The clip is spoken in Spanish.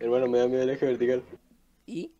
Hermano, me da miedo el eje vertical. ¿Y?